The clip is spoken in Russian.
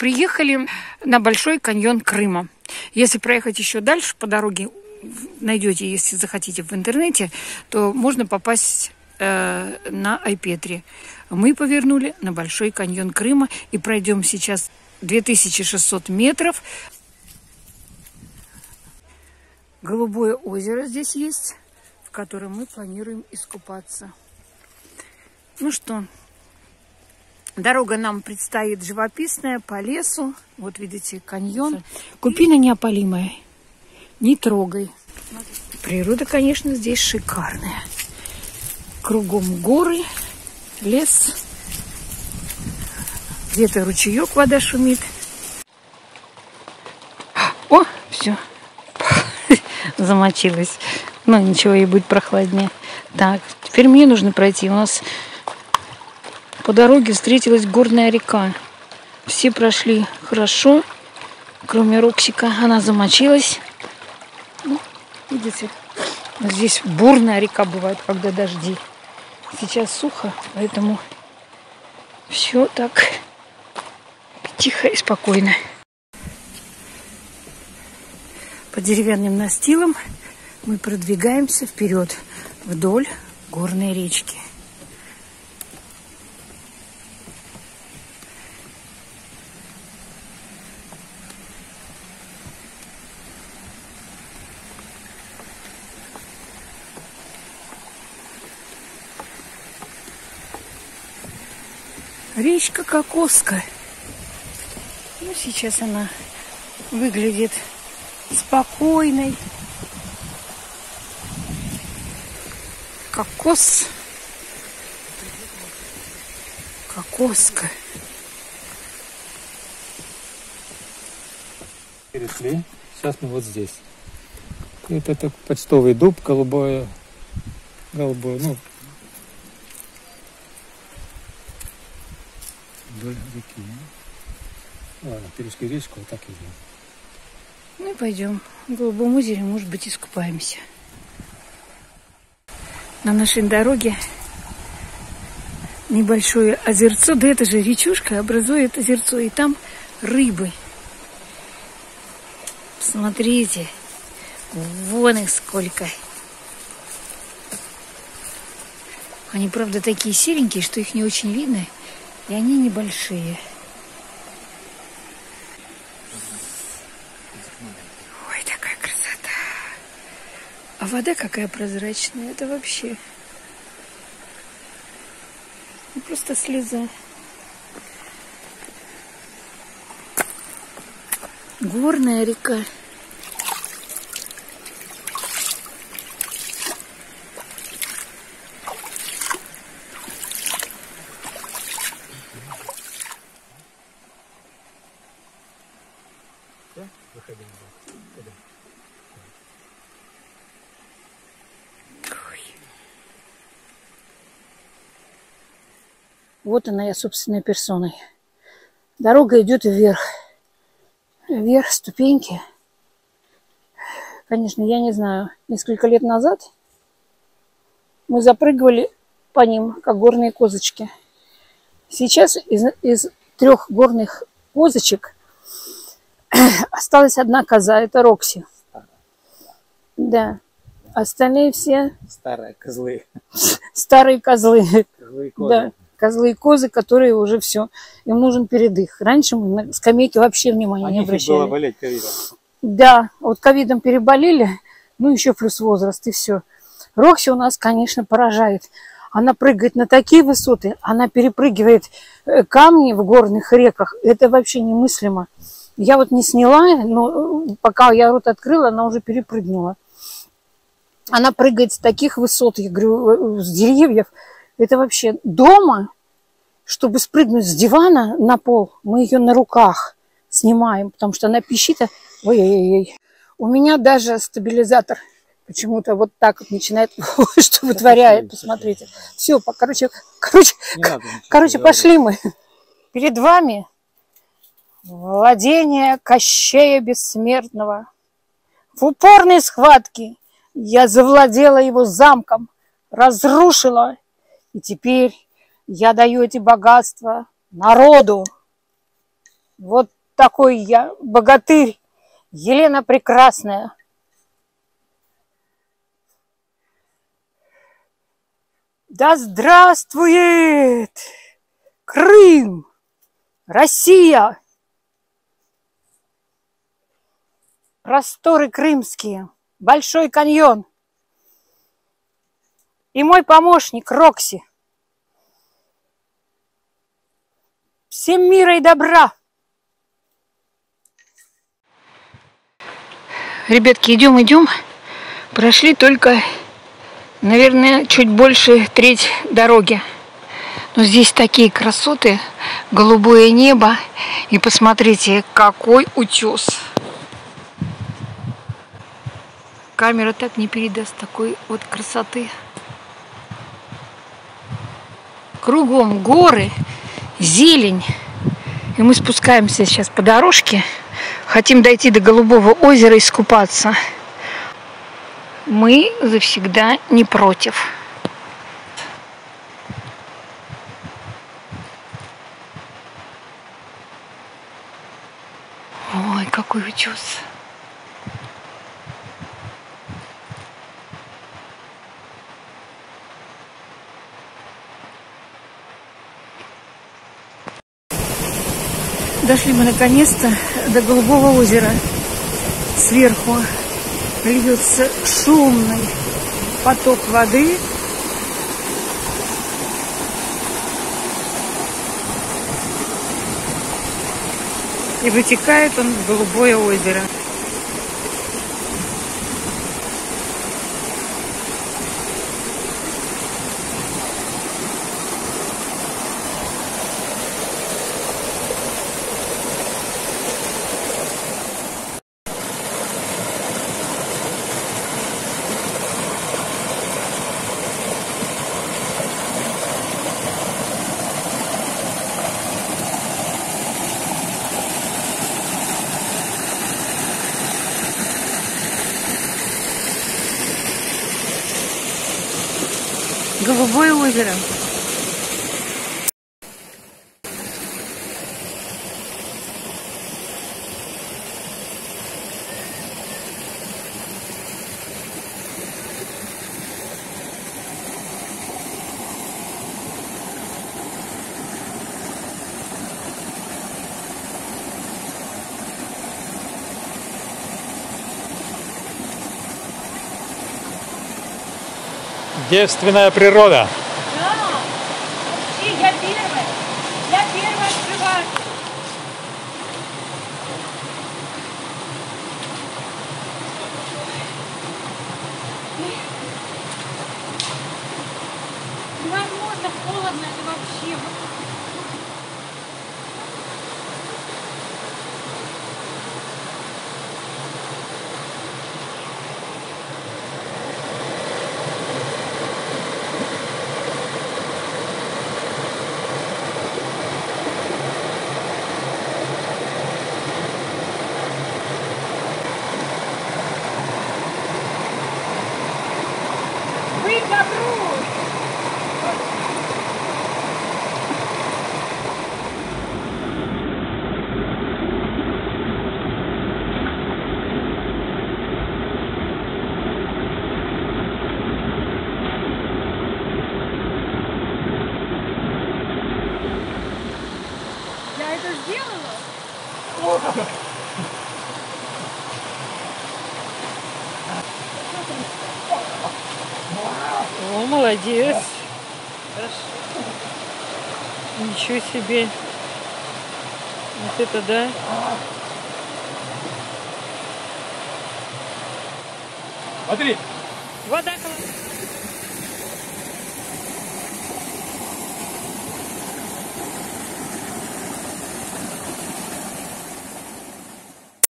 Приехали на Большой каньон Крыма. Если проехать еще дальше по дороге, найдете, если захотите в интернете, то можно попасть э, на Айпетре. Мы повернули на Большой каньон Крыма и пройдем сейчас 2600 метров. Голубое озеро здесь есть, в котором мы планируем искупаться. Ну что, дорога нам предстоит живописная по лесу. Вот видите, каньон. Купина неопалимая. Не трогай. Природа, конечно, здесь шикарная. Кругом горы, лес. Где-то ручеек вода шумит. О, все. Замочилась. Ну, ничего, ей будет прохладнее. Так, теперь мне нужно пройти. У нас по дороге встретилась горная река. Все прошли хорошо, кроме Роксика. Она замочилась. Ну, видите, здесь бурная река бывает, когда дожди. Сейчас сухо, поэтому все так тихо и спокойно. По деревянным настилам мы продвигаемся вперед вдоль горной речки. Речка Кокоска. Ну, сейчас она выглядит спокойной. Кокос. Кокоска. Перешли. Сейчас мы вот здесь. Это так почтовый дуб, голубое, голубое, ну, вдоль реки. Перешли речку, вот так идем. Ну и пойдем. В Голубом озере, может быть, искупаемся. На нашей дороге небольшое озерцо. Да это же речушка образует озерцо. И там рыбы. Смотрите. Вон их сколько. Они, правда, такие серенькие, что их не очень видно. И они небольшие. Ой, такая красота. А вода какая прозрачная. Это вообще... Ну, просто слеза. Горная река. Выходим. Ой. Вот она я собственной персоной. Дорога идет вверх. Вверх ступеньки. Конечно, я не знаю, несколько лет назад мы запрыгивали по ним, как горные козочки. Сейчас из, из трех горных козочек осталась одна коза, это Рокси. Да. Остальные все Старые козлы. старые козлы. Козлы и козы. Да, козлы и козы, которые уже все, им нужен передых. Раньше мы на скамейке вообще внимания А не нефиг было обращали. болеть ковидом. Да, вот ковидом переболели, ну еще плюс возраст и все. Рокси у нас, конечно, поражает. Она прыгает на такие высоты, она перепрыгивает э, камни в горных реках. Это вообще немыслимо. Я вот не сняла, но э, пока я рот открыла, она уже перепрыгнула. Она прыгает с таких высот, я говорю, э, с деревьев. Это вообще дома, чтобы спрыгнуть с дивана на пол, мы ее на руках снимаем, потому что она пищит. а- Ой-ой-ой. У меня даже стабилизатор почему-то вот так вот начинает, что вытворяет, посмотрите. Все, короче, короче, короче, пошли мы. Перед вами владение Кощея Бессмертного. В упорной схватке я завладела его замком, разрушила, и теперь я даю эти богатства народу. Вот такой я богатырь, Елена Прекрасная. Да здравствует Крым, Россия! Просторы крымские, Большой каньон. И мой помощник Рокси. Всем мира и добра! Ребятки, идем, идем. Прошли только наверное, чуть больше треть дороги. Но здесь такие красоты, голубое небо. И посмотрите, какой утес. Камера так не передаст такой вот красоты. Кругом горы, зелень. И мы спускаемся сейчас по дорожке. Хотим дойти до Голубого озера и искупаться мы завсегда не против. Ой, какой утес. Дошли мы наконец-то до Голубого озера сверху льется шумный поток воды. И вытекает он в голубое озеро. Голубое озеро. Девственная природа. Да, вообще я первая. Я первая открываю. Невозможно холодно это вообще. Сделала? О, молодец. Ничего себе. Вот это да. Смотри, Вода холодная.